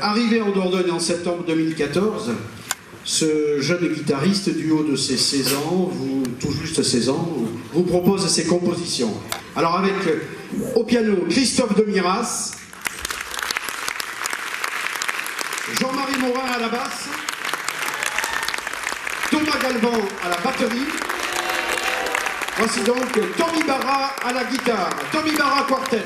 Arrivé en Dordogne en septembre 2014, ce jeune guitariste du haut de ses 16 ans, vous, tout juste 16 ans, vous propose ses compositions. Alors avec au piano Christophe Demiras, Jean-Marie Morin à la basse, Thomas Galvan à la batterie, voici donc Tommy Barra à la guitare, Tommy Barra Quartet.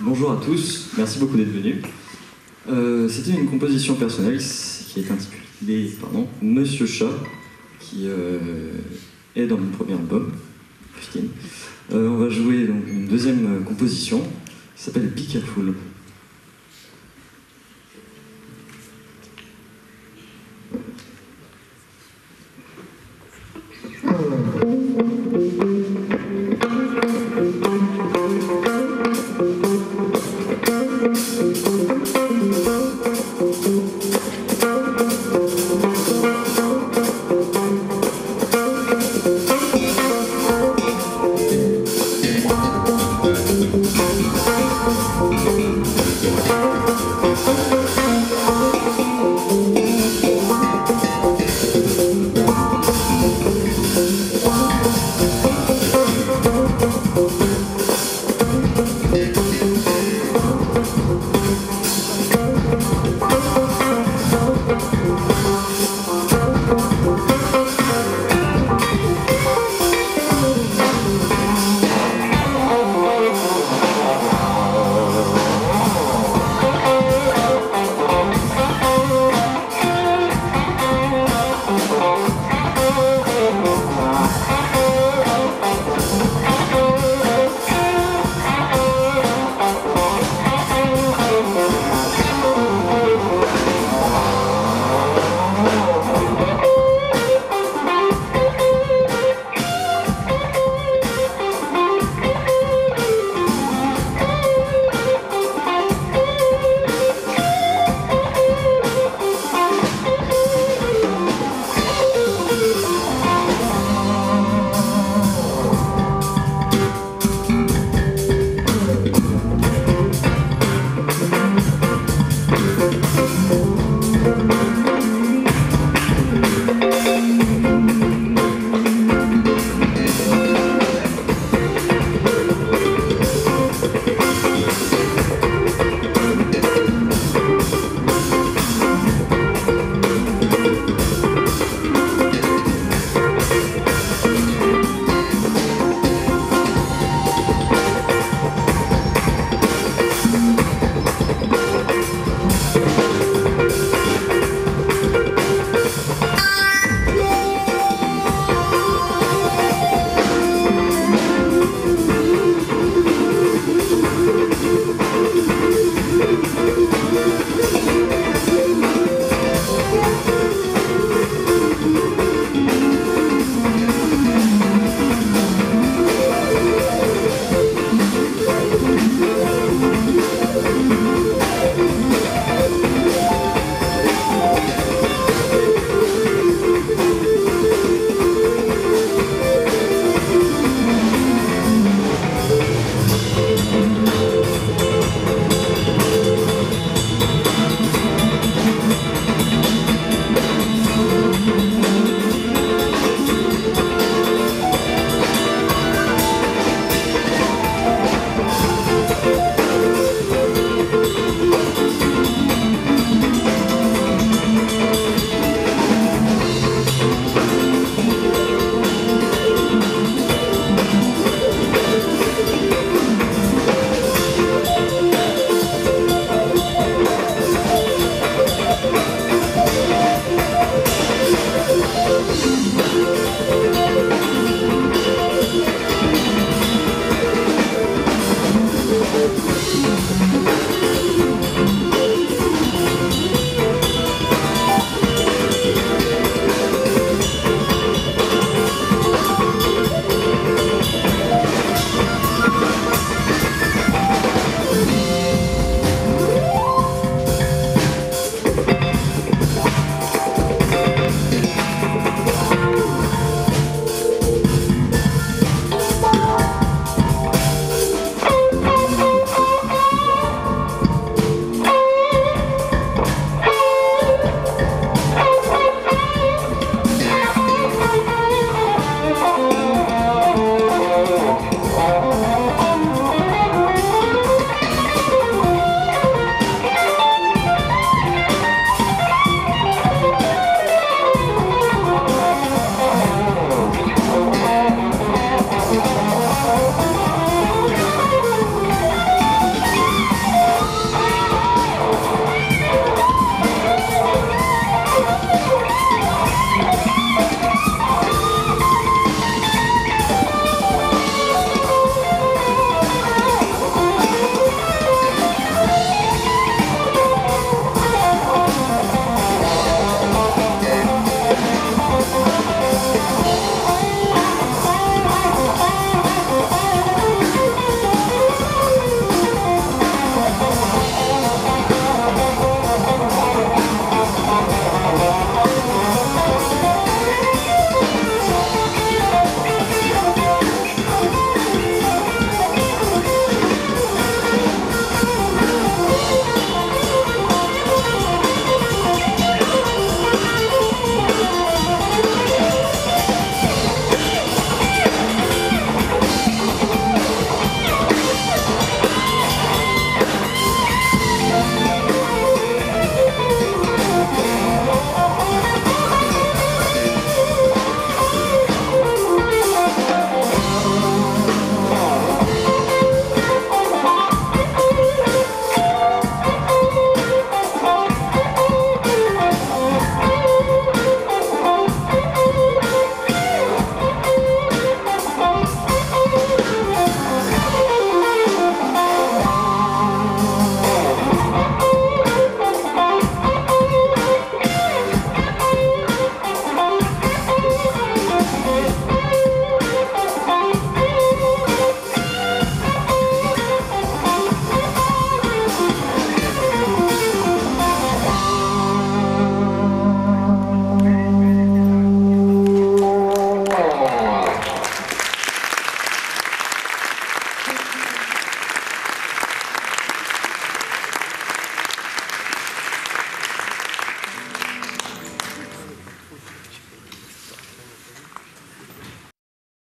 Bonjour à tous, merci beaucoup d'être venus. Euh, C'était une composition personnelle qui est intitulée pardon, Monsieur Chat, qui euh, est dans mon premier album. Euh, on va jouer donc une deuxième composition qui s'appelle Be.